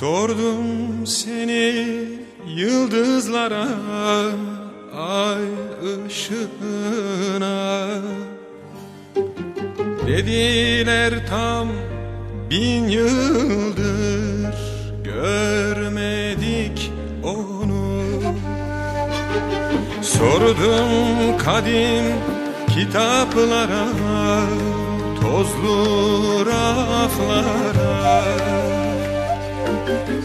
Sordum seni yıldızlara ay ışığına. Dediler tam bin yıldır görmedik onu. Sordum kadim kitaplara tozlu raflara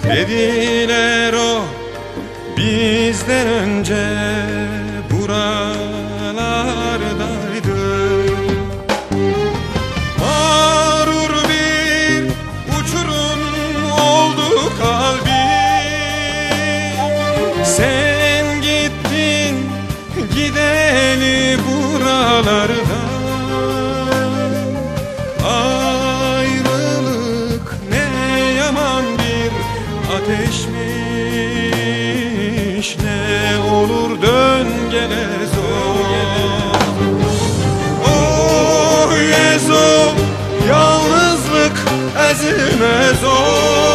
Dediler o bizden önce buralardaydı. Mağrur bir uçurum oldu kalbim Sen gittin gideli buralarda ateşmiş Ne olur dön gele zor. Oh Yezo Yalnızlık ezilmez o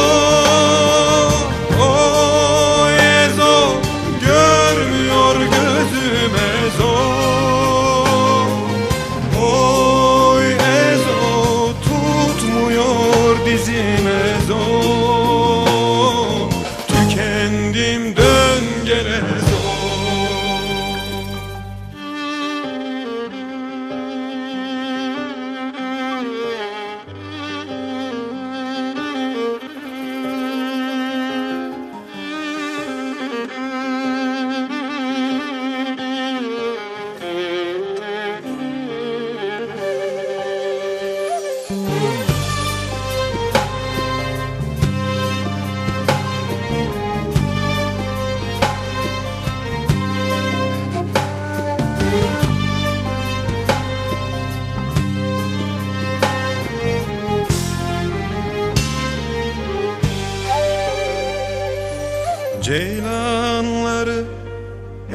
Ceylanları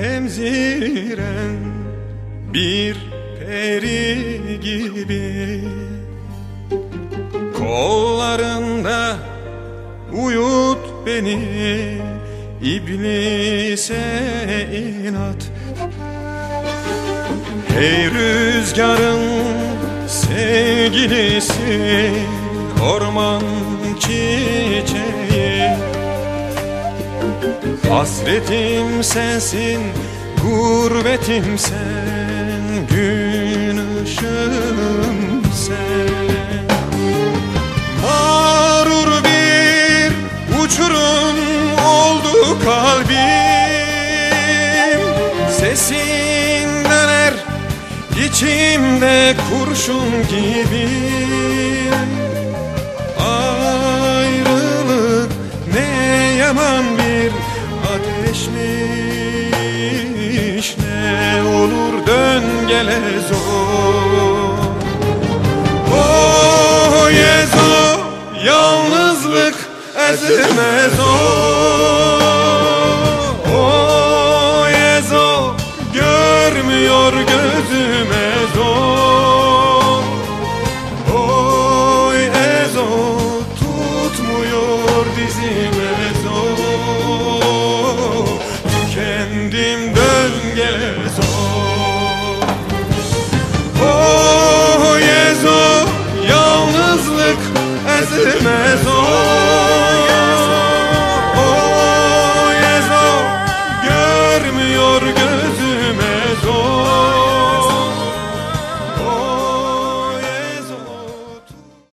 emziren bir peri gibi Kollarında uyut beni iblise inat. Hey rüzgarın sevgilisi orman çiçeği. Hasretim sensin, gurbetim sen, gün ışığım Sesin döner içimde kurşun gibi. Ayrılık ne yaman bir ateşmiş Ne olur dön gele zor. Oh Yezo yalnızlık ezilmez o